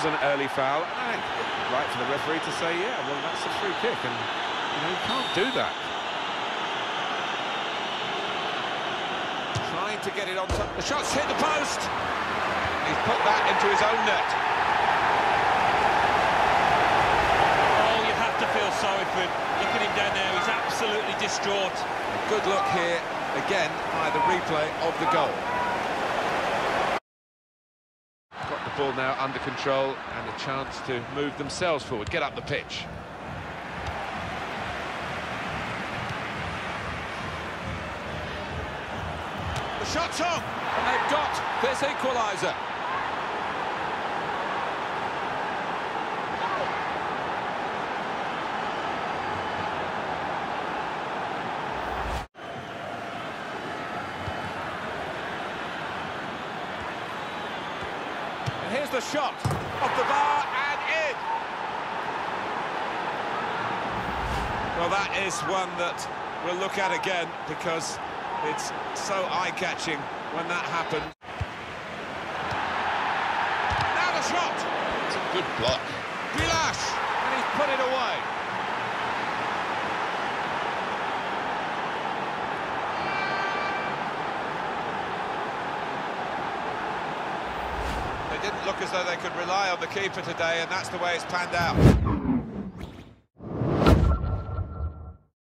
was an early foul. I think it's right for the referee to say, yeah, well, that's a free kick, and you know, you can't do that. Trying to get it on top. The shot's hit the post. He's put that into his own net. Oh, you have to feel sorry for him. Look at him down there, he's absolutely distraught. Good luck here, again, by the replay of the goal. Got the ball now under control and a chance to move themselves forward, get up the pitch. The shot's on, and they've got this equaliser. And here's the shot off the bar and in. Well, that is one that we'll look at again because it's so eye-catching when that happens. Now the shot! It's a good block. Vilas! And he's put it away. Didn't look as though they could rely on the keeper today, and that's the way it's panned out.